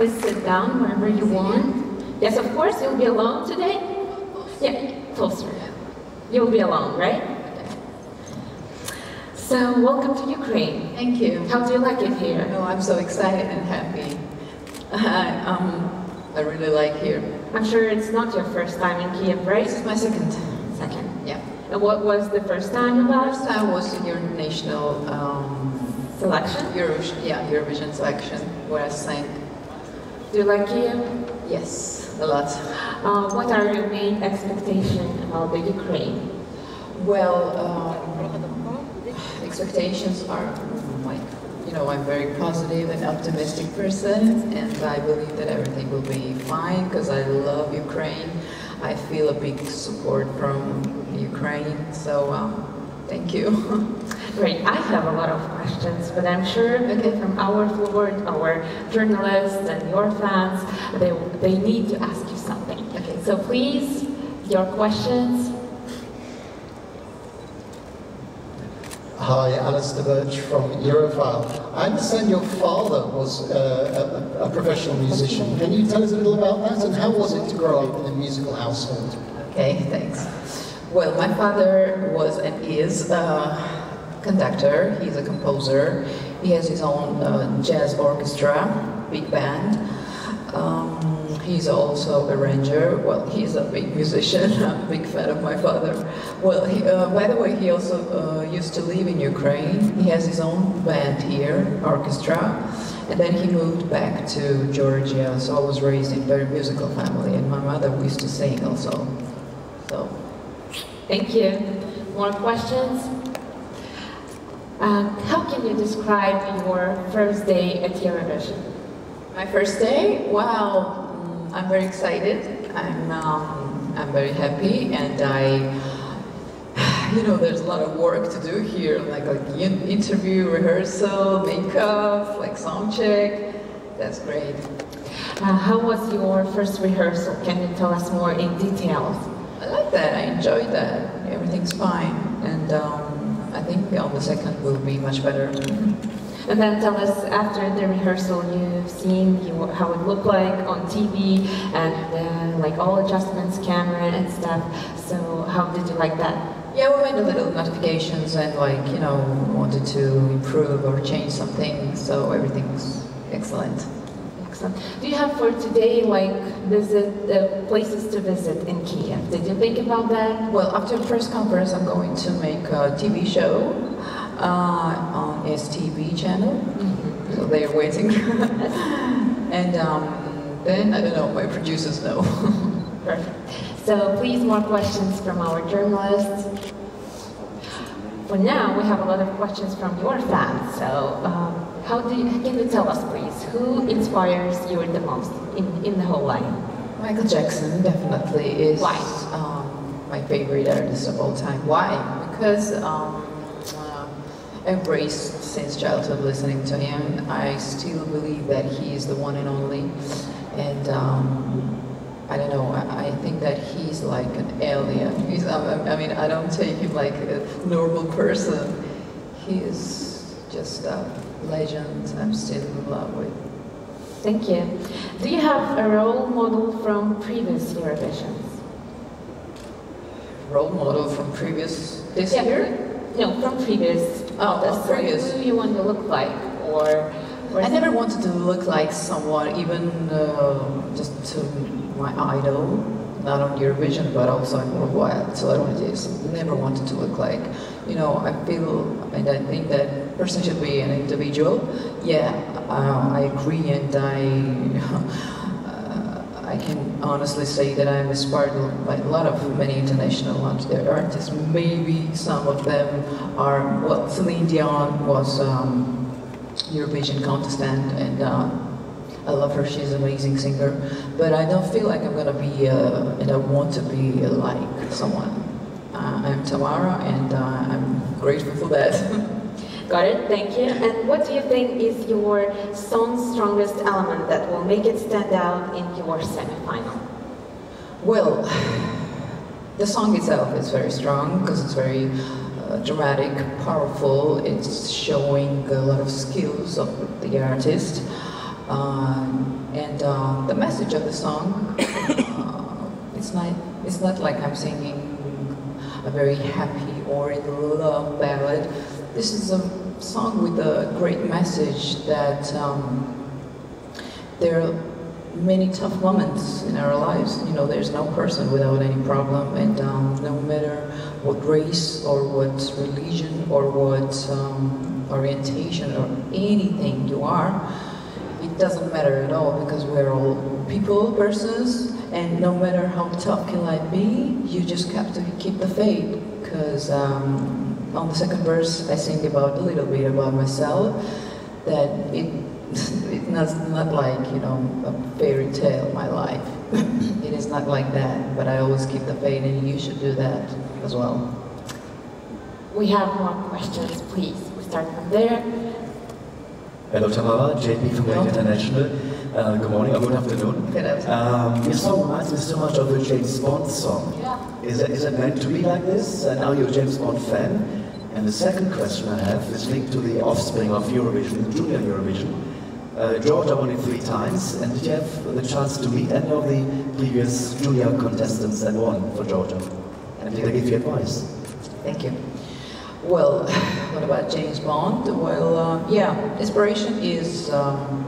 Please sit down wherever you want. Yes, of course, you'll be alone today? Yeah, closer. You'll be alone, right? So, welcome to Ukraine. Thank you. How do you like it here? No, I'm so excited and happy. I, um, I really like here. I'm sure it's not your first time in Kiev, right? This is my second. Second. Yeah. And what was the first time about? First time was your national um, Selection? Eurovision, yeah, Eurovision selection where I sang. Do you like Kiev? Yes, a lot. Uh, what are your main expectations about the Ukraine? Well, um, expectations are like, you know, I'm very positive and optimistic person, and I believe that everything will be fine because I love Ukraine. I feel a big support from Ukraine, so um, thank you. Great. I have a lot of questions, but I'm sure okay, from our floor, our journalists and your fans, they, they need to ask you something. Okay. So please, your questions. Hi, Alistair Birch from Europhile. I understand your father was uh, a, a, professional musician. Can you tell us a little about that and how was it to grow up in a musical household? Okay, thanks. Well, my father was and is a conductor, he's a composer. He has his own uh, jazz orchestra, big band. Um, He's also a arranger. Well, he's a big musician. I'm a big fan of my father. Well, he, uh, by the way, he also uh, used to live in Ukraine. He has his own band here, orchestra, and then he moved back to Georgia. So I was raised in a very musical family, and my mother used to sing also. So, thank you. More questions? Uh, how can you describe your first day at Eurovision? My first day? Wow, I'm very excited. I'm, um, I'm very happy, and I, you know, there's a lot of work to do here, like like interview, rehearsal, makeup, like sound check. That's great. Uh, how was your first rehearsal? Can you tell us more in details? I like that. I enjoyed that. Everything's fine, and um, think on the second will be much better. And then tell us after the rehearsal you've seen you, how it looked like on TV and uh, like all adjustments, camera and stuff. So how did you like that? Yeah, we made a little notifications and like, you know, wanted to improve or change something. So everything's excellent. Excellent. Do you have for today like visit the places to visit in Kiev? Did you think about that? Well, after the press conference, I'm going to make a TV show uh, on STV channel. Mm-hmm. So they're waiting. and um, then, I don't know, my producers know. Perfect. So please, more questions from our journalists. For now, we have a lot of questions from your fans. So um, how do you, can you tell us, please, who inspires you the most in, in the whole line? Michael Jackson definitely is Why? Um, my favorite artist of all time. Why? Because um, embraced since childhood listening to him. I still believe that he is the one and only. And um, I don't know, I, I, think that he's like an alien. He's, I, I mean, I don't take him like a normal person. He is just a legend I'm still in love with. Thank you. Do you have a role model from previous Eurovisions? Role model from previous this yeah. year? No, from previous. Oh, oh previous. Who you want to look like, or, I never wanted to look like someone, even uh, just to my idol, not on Eurovision, but also in worldwide celebrities. Never wanted to look like, you know, I feel and I think that person should be an individual. Yeah, uh, I agree, and I. I can honestly say that I'm inspired by a lot of many international artists. Maybe some of them are, well, Celine Dion was um, Eurovision contestant and uh, I love her, she's an amazing singer. But I don't feel like I'm gonna be, uh, and I want to be like someone. I'm Tamara and uh, I'm grateful for that. Got it, thank you. And what do you think is your song's strongest element that will make it stand out in your semifinal? Well, the song itself is very strong because it's very uh, dramatic, powerful. It's showing a lot of skills of the artist. Um, and uh, the message of the song, uh, it's not it's not like I'm singing a very happy or in love ballad. This is a song with a great message that um, there are many tough moments in our lives. You know, there's no person without any problem, and um, no matter what race or what religion or what um, orientation or anything you are, it doesn't matter at all because we're all people, persons, and no matter how tough can life be, you just have to keep the faith. Because um, on the second verse, I think about a little bit about myself, that it it's not, not like, you know, a fairy tale, my life. it is not like that, but I always keep the faith and you should do that as well. We have more questions, please. We start from there. Hello Tamara, JP from Wait International. Uh, good morning or good afternoon. Good afternoon. Um, your song reminds me so much of the James Bond song. Yeah. Is it, is it meant to be like this? And are you a James Bond fan? And the second question I have is linked to the offspring of Eurovision, Junior Eurovision. Uh, Georgia won it three times, and did you have the chance to meet any of the previous junior contestants that won for Georgia? And did they give you advice? Thank you. Well, what about James Bond? Well, uh, yeah, Inspiration is um,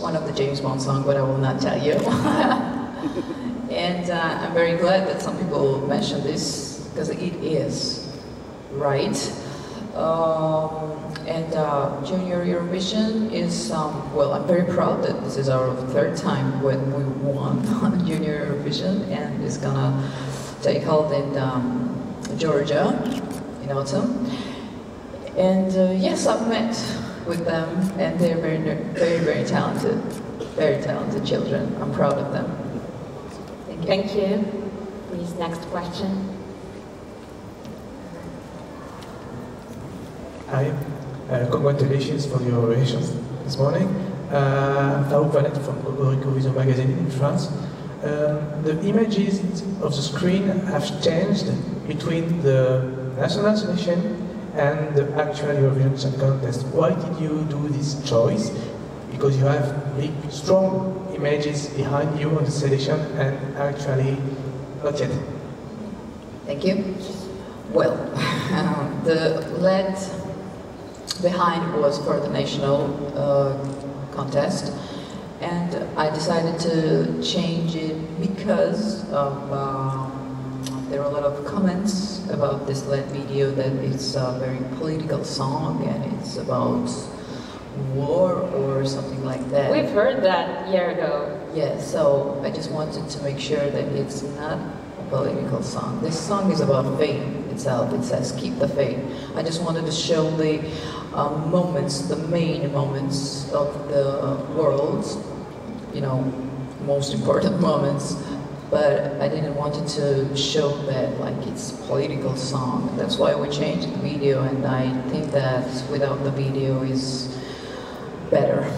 one of the James Bond songs, but I will not tell you. and uh, I'm very glad that some people mentioned this, because it is right. Um, and uh, Junior Eurovision is, um, well, I'm very proud that this is our third time when we won Junior Eurovision, and it's gonna take hold in um, Georgia in autumn. And uh, yes, I've met with them, and they're very, very, very talented, very talented children. I'm proud of them. Thank you. Thank you. Please, next question. Hi, uh, congratulations for your relations this morning. Uh, I'm Farouk Vanet from Cocorico Vision magazine in France. Um, the images of the screen have changed between the national selection and the actual Eurovision Song Contest. Why did you do this choice? Because you have big, strong images behind you on the selection and actually not yet. Thank you. Well, the lead behind was for the national uh, contest, and I decided to change it because of um, there were a lot of comments about this lead video that it's a very political song and it's about war or something like that. We've heard that a year ago. Yeah, so I just wanted to make sure that it's not a political song. This song is about faith itself. It says, keep the faith. I just wanted to show the um, moments, the main moments of the world, you know, most important moments. But I didn't want it to show that like it's a political song. That's why we changed the video, and I think that without the video is better.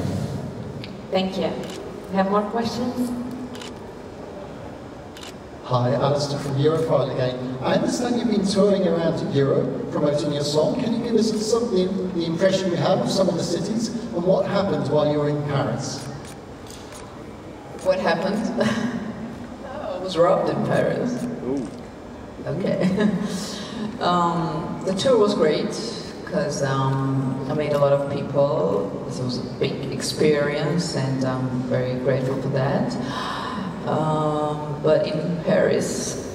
Thank you. We have more questions? Hi, Alistair from Europhile again. I understand you've been touring around Europe promoting your song. Can you give us some the, the impression you have of some of the cities and what happened while you were in Paris? What happened? Was robbed in Paris. Okay. um, the tour was great because um, I made a lot of people. This was a big experience and I'm very grateful for that. Um, but in Paris,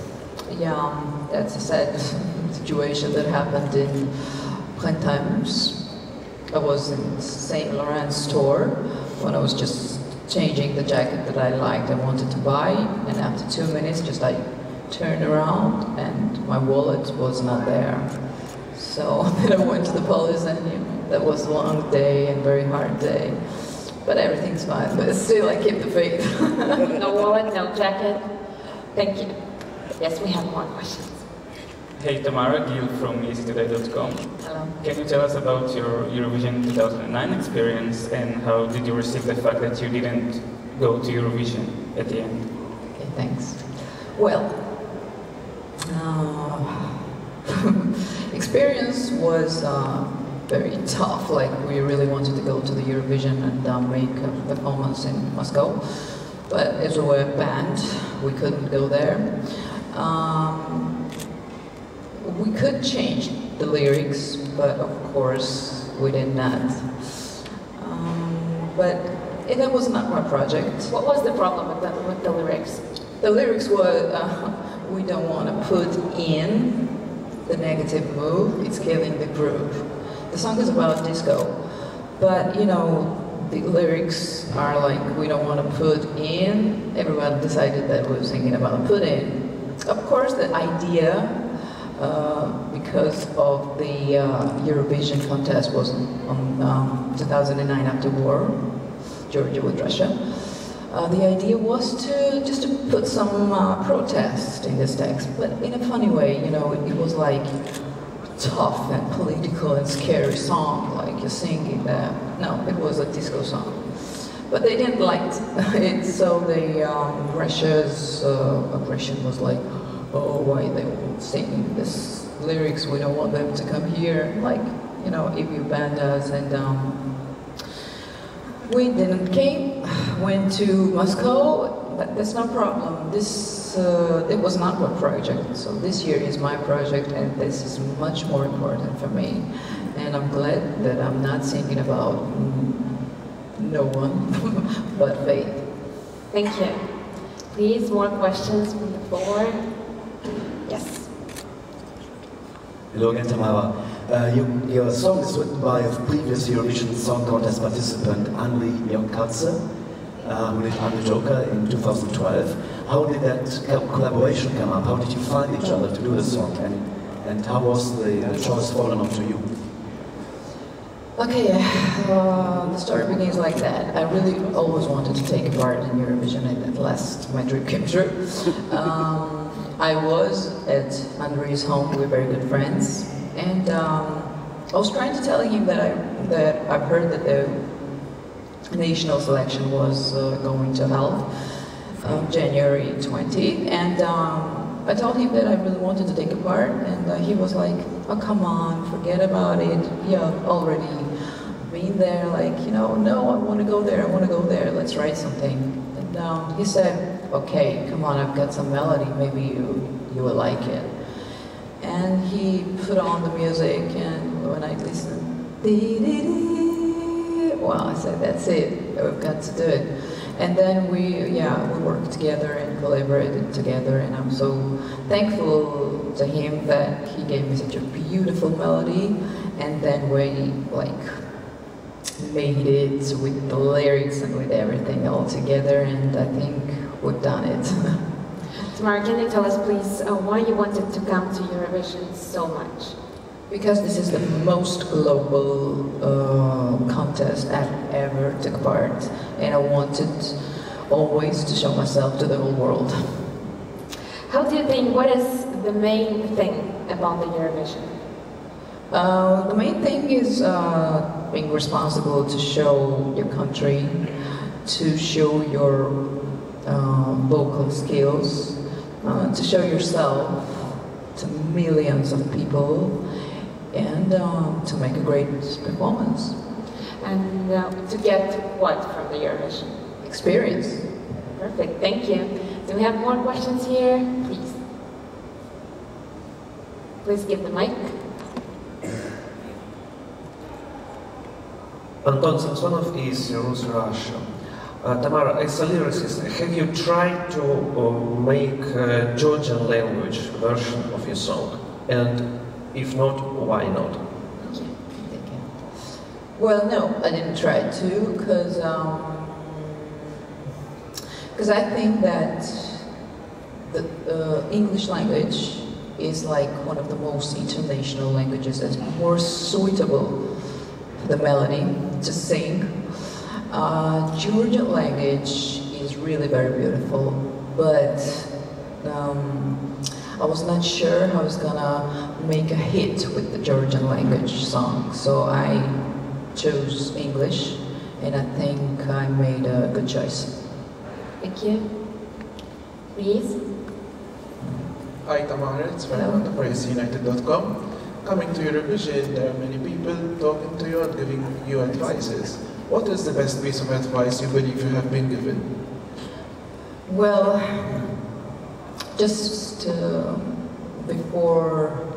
yeah, that's a sad situation that happened in Printemps. I was in Saint Laurent store when I was just changing the jacket that I liked I wanted to buy, and after two minutes, just I turned around and my wallet was not there. So then I went to the police, and you know, that was a long day and very hard day. But everything's fine. But still, I keep the faith. no wallet, no jacket. Thank you. Yes, we have more questions. Hey Tamara, Gil from ESCToday.com. Hello. Can you tell us about your Eurovision 2009 experience and how did you receive the fact that you didn't go to Eurovision at the end? Okay, thanks. Well, uh, experience was uh, very tough. Like we really wanted to go to the Eurovision and uh, make a performance in Moscow, but as we were banned, we couldn't go there. Um, we could change the lyrics, but of course we did not. Um, but it, that was not my project. What was the problem with the, with the lyrics? The lyrics were, uh, we don't want to put in the negative move, it's killing the groove. The song is about disco, but you know, the lyrics are like, we don't want to put in, everyone decided that we were singing about put in. Of course, the idea, uh, because of the uh, Eurovision contest was on um, 2009 after war, Georgia with Russia. Uh, the idea was to just to put some uh, protest in this text, but in a funny way, you know, it, was like tough and political and scary song, like you're singing that. No, it was a disco song. But they didn't like it, so the um, Russia's uh, aggression was like, oh, why they singing this lyrics? We don't want them to come here. Like, you know, if you banned us and um, we didn't came, went to Moscow, but that's no problem. This, uh, it was not my project, so this year is my project and this is much more important for me. And I'm glad that I'm not thinking about no one but faith. Thank you. Please, more questions from the floor? Yes. Hello again, Tamara. Uh, you, your song is written by a previous Eurovision Song Contest participant, Anri Jokhadze, uh, who did I'm Joker in 2012. How did that collaboration come up? How did you find each other to do the song? And, and how was the, the choice fallen onto you? Okay, uh, the story begins like that. I really always wanted to take part in Eurovision, and at last my dream came true. Um, I was at Andre's home, we were very good friends, and um, I was trying to tell him that I that I've heard that the national selection was uh, going to help um, January 20, and um, I told him that I really wanted to take a part, and uh, he was like, "Oh, come on, forget about it. Have already been there. Like, you know, no, I want to go there. I want to go there. Let's write something." And um, he said, "Okay, come on. I've got some melody. Maybe you you will like it." and he put on the music and when I listened, dee, dee, dee, well, I said, that's it, we've got to do it. And then we, yeah, we worked together and collaborated together and I'm so thankful to him that he gave me such a beautiful melody and then we like made it with the lyrics and with everything all together and I think we've done it. Tamara, can you tell us please uh, why you wanted to come to Eurovision so much? Because this is the most global uh, contest I've ever took part and I wanted always to show myself to the whole world. How do you think, what is the main thing about the Eurovision? Uh, the main thing is uh, being responsible to show your country, to show your uh, vocal skills, uh, to show yourself to millions of people and um, to make a great performance. And uh, to get what from the Eurovision? Experience. Perfect, thank you. Do we have more questions here? Please. Please give the mic. Anton Samsonov is Rus Russia. Uh, Tamara, as a lyricist, have you tried to uh, make a Georgian language version of your song? And if not, why not? Well, no, I didn't try to, because because um, I think that the uh, English language is like one of the most international languages that's more suitable for the melody to sing uh, Georgian language is really very beautiful, but um, I was not sure I was gonna make a hit with the Georgian language song, so I chose English, and I think I made a good choice. Thank you. Please. Hi Tamara, it's Fernando from PraisEUnited.com. coming to Eurovision, there are many people talking to you and giving you advices. What is the best piece of advice you believe you have been given? Well, just uh, before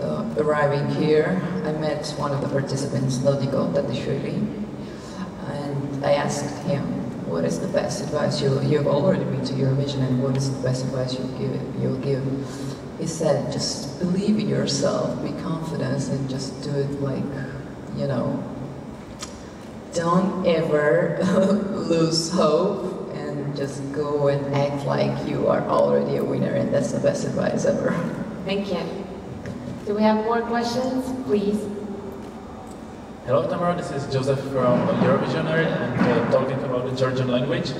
uh, arriving here, I met one of the participants, Nodiko Tatishvili, and I asked him, what is the best advice you, you've already been to your Eurovision and what is the best advice you give, you'll give? He said, just believe in yourself, be confident and just do it like, you know, don't ever lose hope and just go and act like you are already a winner and that's the best advice ever. Thank you. Do we have more questions? Please. Hello Tamara, this is Joseph from Eurovisionary and uh, talking about the Georgian language.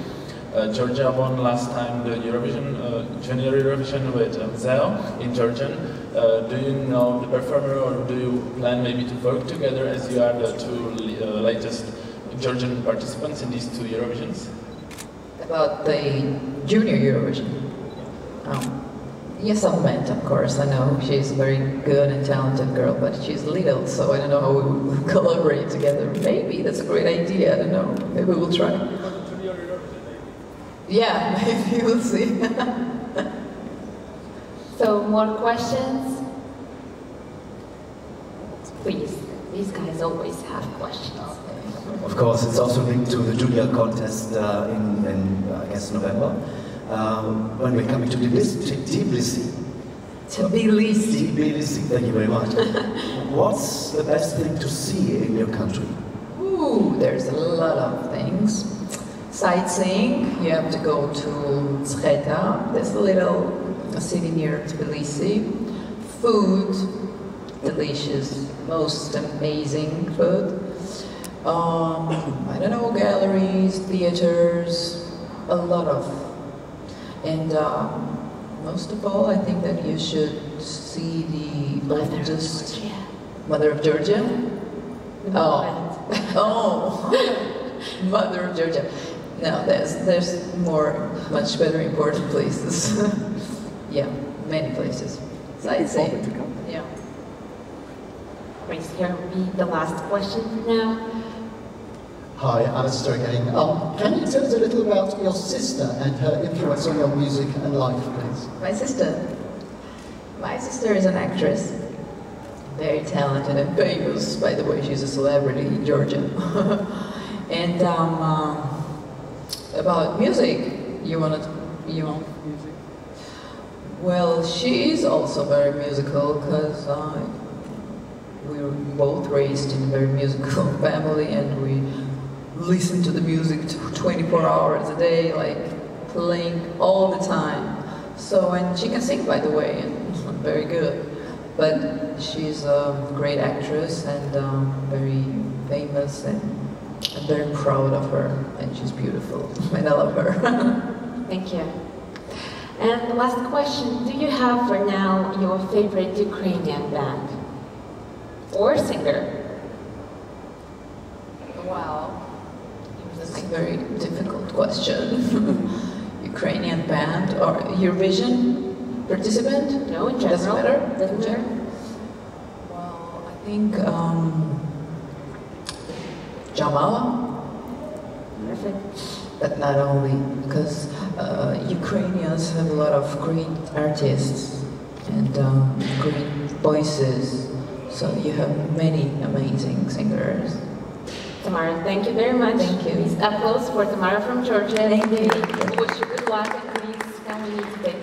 Uh, Georgia won last time the Eurovision, uh, Junior Eurovision with um, Mzeo in Georgian. Uh, do you know the performer or do you plan maybe to work together as you are the two uh, latest Georgian participants in these two Eurovisions? About the junior Eurovision. Um, yes, I've met, of course. I know she's a very good and talented girl, but she's little, so I don't know how we will collaborate together. Maybe that's a great idea. I don't know. Maybe we'll try. Yeah, maybe we'll see. So, more questions? Please. These guys always have questions. Of course, it's also linked to the junior contest uh, in, in, I guess, November. Um, when we're coming to Tbilisi, Tbilisi, Tbilisi. Tbilisi, thank you very much. What's the best thing to see in your country? Ooh, there's a lot of things. Sightseeing, you have to go to Mtskheta, there's a little city near Tbilisi. Food, delicious, most amazing food. Um, I don't know, galleries, theaters, a lot of. And um, most of all, I think that you should see the oldest Mother of Georgia. Oh, oh, Mother of Georgia. No, there's there's more, much better important places. yeah, many places. Sightseeing. Yeah. Please, here will be the last question for now. Hi, Alistair again. Um, can you tell us a little about your sister and her influence on your music and life, please? My sister. My sister is an actress. Very talented and famous, by the way. She's a celebrity in Georgia. and um, um, about music, you want to, you want music? Well, she is also very musical because uh, we were both raised in a very musical family and we listen to the music 24 hours a day, like playing all the time. So, and she can sing, by the way, and very good. But she's a great actress and um, very famous, and I'm very proud of her. And she's beautiful, and I love her. Thank you. And the last question, do you have for now your favorite Ukrainian band? Or singer? Wow. A very difficult question. Ukrainian band or Eurovision participant? No, in Doesn't general. matter? Doesn't matter. Well, I think um, Jamala, Perfect. but not only because uh, Ukrainians have a lot of great artists and um, great voices. So you have many amazing singers. Tamara, thank you very much. Thank you. Please applause for Tamara from Georgia. Thank you. We wish you good luck and please come with me today.